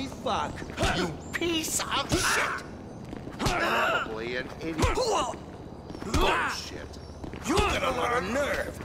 Holy fuck! You piece of shit! Probably an idiot. Bullshit. You got a lot of nerve!